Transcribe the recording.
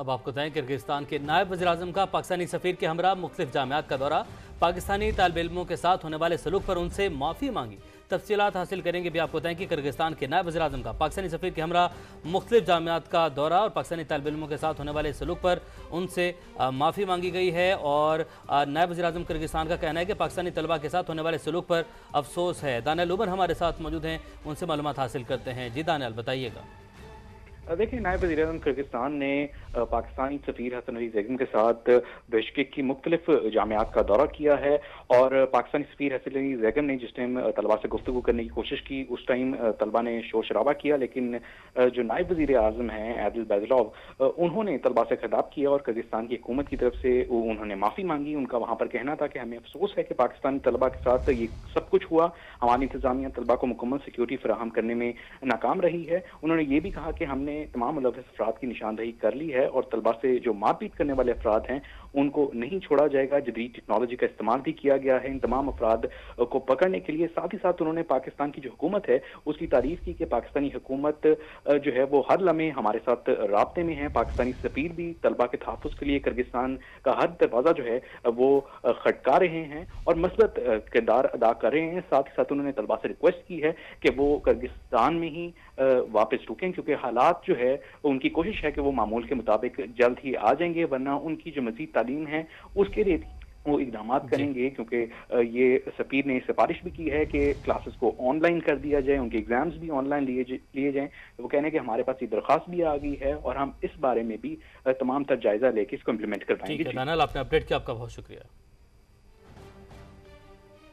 अब आपको बताएँ, किर्गिस्तान के नायब वजी का पाकिस्तानी सफीर के हमरा मुख्तलिफ़ जामियात का दौरा। पाकिस्तानी तालब इलमों के साथ होने वाले सलूक पर उनसे माफ़ी मांगी। तफसीत हासिल करेंगे भी आपको बताएँ कि किर्गिस्तान के नायब वजी का पाकिस्तानी सफीर के हमरा मुख्तलिफ़ जामियात का दौरा और पाकिस्तानी तालब इलमों के साथ होने वाले सलूक पर उनसे माफ़ी मांगी गई है और नायब वजी किर्गिस्तान का कहना है कि पाकिस्तानी तलबा के साथ होने वाले सलूक पर अफसोस है। दानियाल उमर हमारे साथ मौजूद हैं, उनसे मालूम हासिल करते हैं। जी दानियाल, बताइएगा। देखिए, नायब वजी अजम किर्गिस्तान ने पाकिस्तानी सफ़ीर हसन अली जैगम के साथ बेशकिक की मुख्तलिफ़ जामियात का दौरा किया है और पाकिस्तानी सफ़ीर हसन अली जैगम ने जिस टाइम तलबा से गुफ्तु करने की कोशिश की, उस टाइम तलबा ने शोर शराबा किया, लेकिन जो नायब वजी अजम हैं, आदिल बैजलॉव उन्होंने तलबा से खिताब किया और किर्गिस्तान की हुकूमत की तरफ़ से उन्होंने माफ़ी मांगी। उनका वहाँ पर कहना था कि हमें अफसोस है कि पाकिस्तानी तलबा के साथ ये सब कुछ हुआ। हमारी इंतजामिया तलबा को मुकम्मल सिक्योरिटी फराहम करने में नाकाम रही है। उन्होंने ये भी कहा कि हमने तमाम मुलविस अफराद की निशानदही कर ली है और तलबा से जो मारपीट करने वाले अफराद हैं, उनको नहीं छोड़ा जाएगा। जदीद टेक्नोलॉजी का इस्तेमाल भी किया गया है। इन तमाम अफराद को पकड़ने के लिए साथ ही साथ उन्होंने पाकिस्तान की जो हुकूमत है, उसकी तारीफ़ की कि पाकिस्तानी हुकूमत जो है, वो हर लम्हे हमारे साथ रबते में है। पाकिस्तानी सफीर भी तलबा के तहफ़ के लिए किर्गिस्तान का हर दरवाज़ा जो है, वो खटका रहे हैं और मसबत किरदार अदा कर रहे हैं। साथ ही साथ उन्होंने तलबा से रिक्वेस्ट की है कि वो किर्गिस्तान में ही वापस रुकें, क्योंकि हालात जो है उनकी कोशिश है कि वो मामूल के मुताबिक जल्द ही आ जाएँगे वरना उनकी जो मजीद तालीम है उसके लिए वो इकदाम करेंगे क्योंकि ये सपीर ने सिफारिश भी की है कि क्लासेस को ऑनलाइन कर दिया जाए उनके एग्ज़ाम्स भी ऑनलाइन लिए लिए जाएँ। वो कहने हैं कि हमारे पास ये दरख्वास्त भी आ गई है और हम इस बारे में भी तमाम तर जायजा लेके इसको इम्प्लीमेंट करवाएँगे आपने अपडेट किया आपका बहुत शुक्रिया।